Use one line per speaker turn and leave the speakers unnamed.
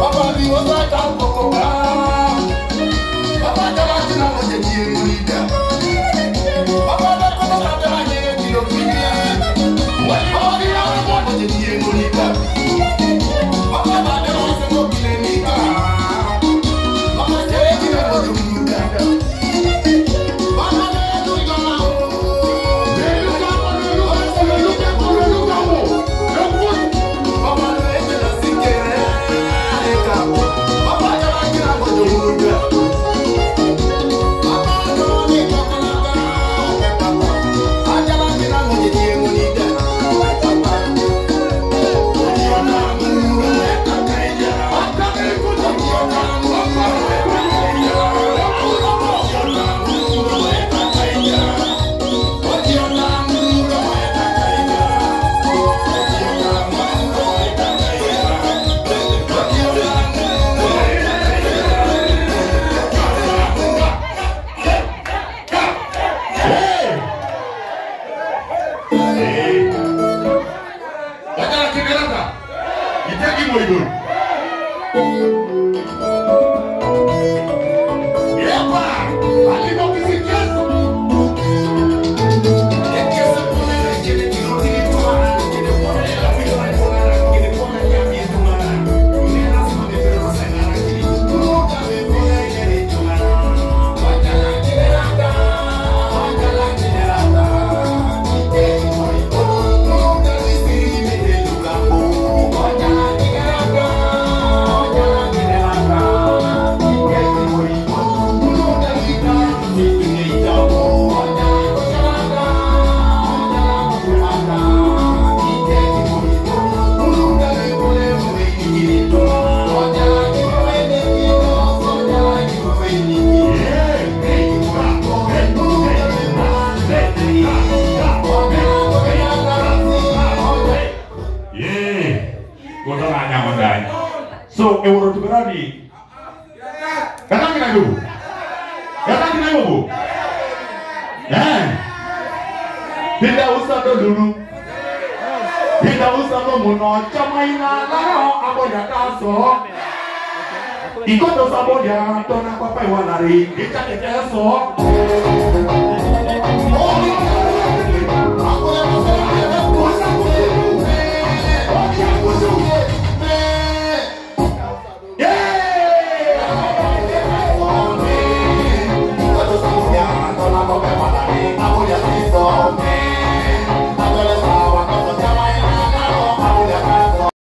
Papa, be what I can't So, euro tukerani. Datang kita dulu. Datang kita dulu. Tidak usah dulu. Tidak usah lo muno camaina laro apa ya kaso. Ikut dosa bodia, tona papai wanari, kita kekeso.